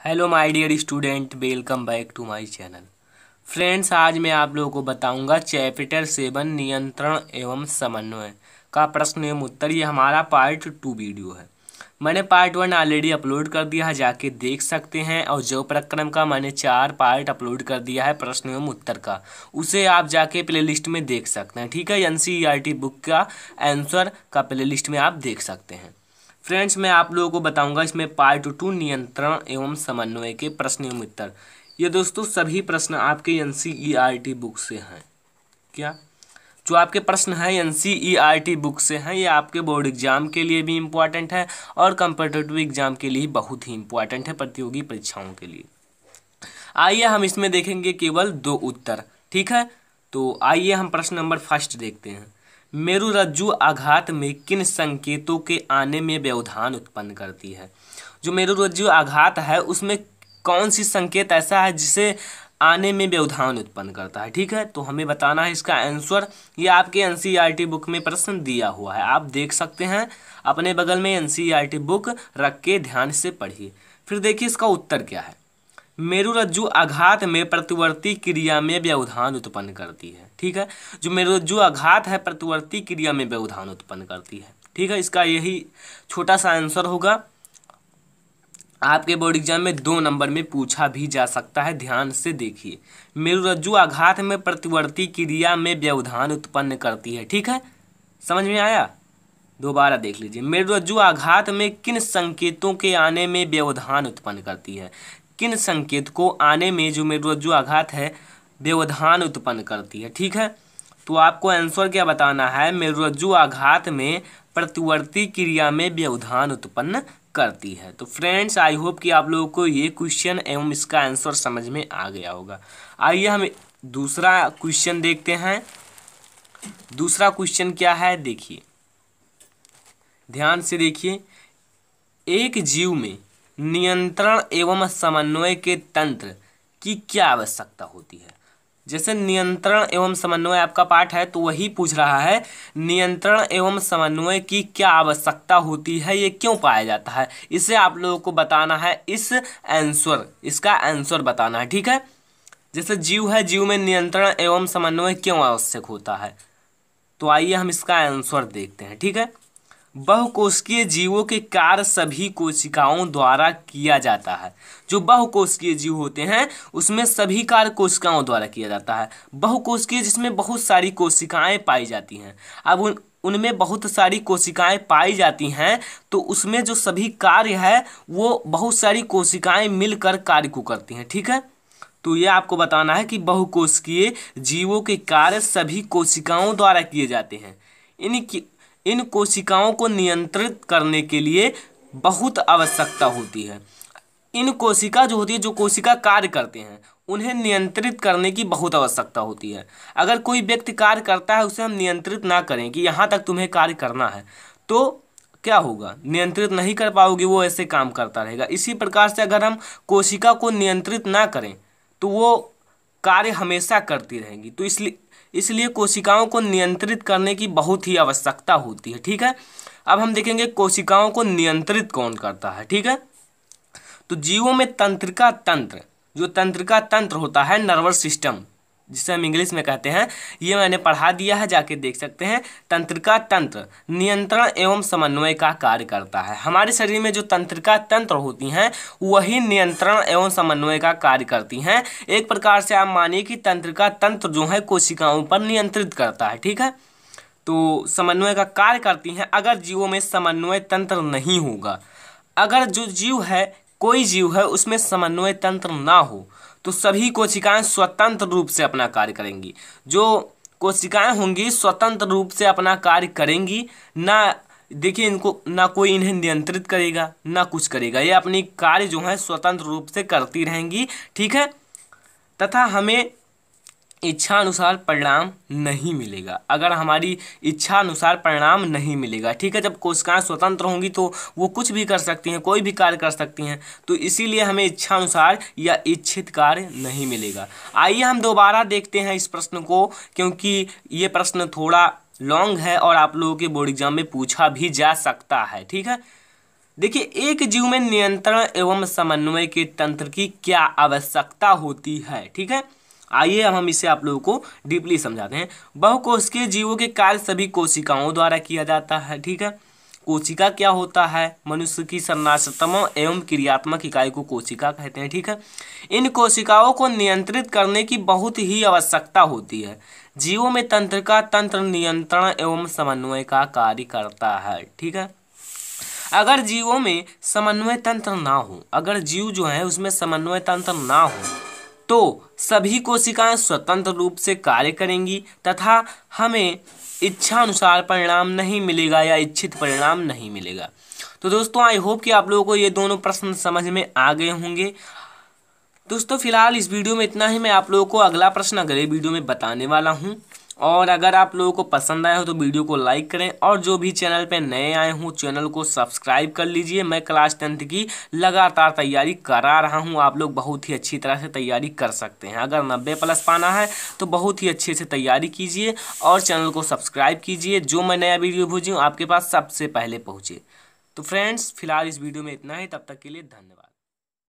Hello my dear student welcome back to my channel friends आज मैं आप लोगों को बताऊँगा चैप्टर सेवन नियंत्रण एवं समन्वय का प्रश्न एवं उत्तर। ये हमारा पार्ट टू वीडियो है। मैंने पार्ट वन ऑलरेडी अपलोड कर दिया है, जाके देख सकते हैं। और जो प्रक्रम का मैंने चार पार्ट अपलोड कर दिया है, प्रश्न एवं उत्तर का, उसे आप जाके प्लेलिस्ट में देख सकते हैं। ठीक है एनसीईआरटी बुक का आंसर का प्लेलिस्ट में आप देख सकते हैं। फ्रेंड्स, मैं आप लोगों को बताऊँगा इसमें पार्ट टू नियंत्रण एवं समन्वय के प्रश्न एवं उत्तर। ये दोस्तों, सभी प्रश्न आपके एनसीईआरटी बुक से हैं। क्या? जो आपके प्रश्न हैं एन सी बुक से हैं, ये आपके बोर्ड एग्ज़ाम के लिए भी इम्पोर्टेंट है और कंपटेटिव एग्ज़ाम के लिए बहुत ही इम्पोर्टेंट है प्रतियोगी परीक्षाओं के लिए। आइए हम इसमें देखेंगे केवल दो उत्तर, ठीक है? तो आइए हम प्रश्न नंबर फ़र्स्ट देखते हैं। मेरुरज्जु आघात में किन संकेतों के आने में व्यवधान उत्पन्न करती है? जो मेरुरज्जु आघात है, उसमें कौन सी संकेत ऐसा है जिसे आने में व्यवधान उत्पन्न करता है? ठीक है तो हमें बताना है इसका आंसर। ये आपके एनसीईआरटी बुक में प्रश्न दिया हुआ है। आप देख सकते हैं, अपने बगल में एनसीईआरटी बुक रख के ध्यान से पढ़िए। फिर देखिए इसका उत्तर क्या है। मेरुरज्जु आघात में प्रतिवर्ती क्रिया में व्यवधान उत्पन्न करती है, ठीक है? जो मेरुरज्जु आघात है, प्रतिवर्ती क्रिया में व्यवधान उत्पन्न करती है, ठीक है? इसका यही छोटा सा आंसर होगा। आपके बोर्ड एग्ज़ाम में दो नंबर में पूछा भी जा सकता है, ध्यान से देखिए। मेरुरज्जु आघात में प्रतिवर्ती क्रिया में व्यवधान उत्पन्न करती है, ठीक है? समझ में आया? दोबारा देख लीजिए। मेरुरज्जु आघात में किन संकेतों के आने में व्यवधान उत्पन्न करती है? किन संकेत को आने में जो मेरुरज्जु आघात है, व्यवधान उत्पन्न करती है, ठीक है? तो आपको आंसर क्या बताना है? मेरुरज्जु आघात में प्रतिवर्ती क्रिया में व्यवधान उत्पन्न करती है। तो फ्रेंड्स आई होप कि आप लोगों को ये क्वेश्चन एवं इसका आंसर समझ में आ गया होगा। आइए हम दूसरा क्वेश्चन देखते हैं। दूसरा क्वेश्चन क्या है? देखिए। ध्यान से देखिए। एक जीव में नियंत्रण एवं समन्वय के तंत्र की क्या आवश्यकता होती है? जैसे नियंत्रण एवं समन्वय आपका पाठ है तो वही पूछ रहा है, नियंत्रण एवं समन्वय की क्या आवश्यकता होती है, ये क्यों पाया जाता है? इसे आप लोगों को बताना है, इस आंसर इसका आंसर बताना है, ठीक है? जैसे जीव है, जीव में नियंत्रण एवं समन्वय क्यों आवश्यक होता है? तो आइए हम इसका आंसर देखते हैं, ठीक है? बहुकोशिकीय जीवों के कार्य सभी कोशिकाओं द्वारा किया जाता है। जो बहुकोशिकीय जीव होते हैं, उसमें सभी कार्य कोशिकाओं द्वारा किया जाता है। बहुकोशिकीय जिसमें बहुत सारी कोशिकाएँ पाई जाती हैं। अब उन, उनमें बहुत सारी कोशिकाएँ पाई जाती हैं तो उसमें जो सभी कार्य है, वो बहुत सारी कोशिकाएँ मिलकर कार्य को करती हैं। ठीक है? तो ये आपको बताना है कि बहुकोशिकीय जीवों के कार्य सभी कोशिकाओं द्वारा किए जाते हैं। इनकी इन कोशिकाओं को नियंत्रित करने के लिए बहुत आवश्यकता होती है। इन कोशिका जो होती है, जो कोशिका कार्य करते हैं, उन्हें नियंत्रित करने की बहुत आवश्यकता होती है। अगर कोई व्यक्ति कार्य करता है, उसे हम नियंत्रित ना करें कि यहाँ तक तुम्हें कार्य करना है तो क्या होगा? नियंत्रित नहीं कर पाओगे, वो ऐसे काम करता रहेगा। इसी प्रकार से अगर हम कोशिका को नियंत्रित ना करें तो वो कार्य हमेशा करती रहेगी। तो इसलिए इसलिए कोशिकाओं को नियंत्रित करने की बहुत ही आवश्यकता होती है, ठीक है? अब हम देखेंगे कोशिकाओं को नियंत्रित कौन करता है, ठीक है? तो जीवों में तंत्रिका तंत्र, जो तंत्रिका तंत्र होता है, नर्वस सिस्टम। जिसे हम इंग्लिश में कहते हैं, ये मैंने पढ़ा दिया है, जाके देख सकते हैं। तंत्रिका तंत्र, नियंत्रण एवं समन्वय का कार्य करता है। हमारे शरीर में जो तंत्रिका तंत्र होती हैं, वही नियंत्रण एवं समन्वय का कार्य करती हैं। एक प्रकार से आप मानिए कि तंत्रिका तंत्र जो है, कोशिकाओं पर नियंत्रित करता है, ठीक है? तो समन्वय का कार्य करती हैं, अगर जीवों में समन्वय तंत्र नहीं होगा। अगर जो जीव है, कोई जीव है, उसमें समन्वय तंत्र ना हो तो सभी कोशिकाएँ स्वतंत्र रूप से अपना कार्य करेंगी। जो कोशिकाएँ होंगी, स्वतंत्र रूप से अपना कार्य करेंगी, ना, देखिए इनको, ना कोई इन्हें नियंत्रित करेगा, ना कुछ करेगा। ये अपनी कार्य जो है, स्वतंत्र रूप से करती रहेंगी, ठीक है? तथा हमें इच्छा अनुसार परिणाम नहीं मिलेगा। अगर हमारी इच्छा अनुसार परिणाम नहीं मिलेगा, ठीक है, जब कोशिकाएँ स्वतंत्र होंगी तो वो कुछ भी कर सकती हैं, कोई भी कार्य कर सकती हैं तो इसीलिए हमें इच्छा अनुसार या इच्छित कार्य नहीं मिलेगा। आइए हम दोबारा देखते हैं इस प्रश्न को, क्योंकि ये प्रश्न थोड़ा लॉन्ग है और आप लोगों के बोर्ड एग्ज़ाम में पूछा भी जा सकता है, ठीक है? देखिए, एक जीव में नियंत्रण एवं समन्वय के तंत्र की क्या आवश्यकता होती है, ठीक है? आइए अब हम इसे आप लोगों को डीपली समझाते हैं। बहुकोशिकीय जीवों के कार्य सभी कोशिकाओं द्वारा किया जाता है, ठीक है? कोशिका क्या होता है? मनुष्य की संरचनात्मक एवं क्रियात्मक इकाई को कोशिका कहते हैं, ठीक है? इन कोशिकाओं को नियंत्रित करने की बहुत ही आवश्यकता होती है। जीवों में तंत्र का तंत्र नियंत्रण एवं समन्वय का कार्य करता है, ठीक है? अगर जीवों में समन्वय तंत्र ना हो, अगर जीव जो है उसमें समन्वय तंत्र ना हो तो सभी कोशिकाएँ स्वतंत्र रूप से कार्य करेंगी तथा हमें इच्छा अनुसार परिणाम नहीं मिलेगा या इच्छित परिणाम नहीं मिलेगा। तो दोस्तों आई होप कि आप लोगों को ये दोनों प्रश्न समझ में आ गए होंगे। दोस्तों, फ़िलहाल इस वीडियो में इतना ही। मैं आप लोगों को अगला प्रश्न अगले वीडियो में बताने वाला हूँ। और अगर आप लोगों को पसंद आया हो तो वीडियो को लाइक करें और जो भी चैनल पे नए आए हों, चैनल को सब्सक्राइब कर लीजिए। मैं क्लास टेंथ की लगातार तैयारी करा रहा हूँ। आप लोग बहुत ही अच्छी तरह से तैयारी कर सकते हैं। अगर नब्बे प्लस पाना है तो बहुत ही अच्छे से तैयारी कीजिए और चैनल को सब्सक्राइब कीजिए, जो मैं नया वीडियो भेजूँ, आपके पास सबसे पहले पहुँचे। तो फ्रेंड्स, फ़िलहाल इस वीडियो में इतना ही। तब तक के लिए धन्यवाद।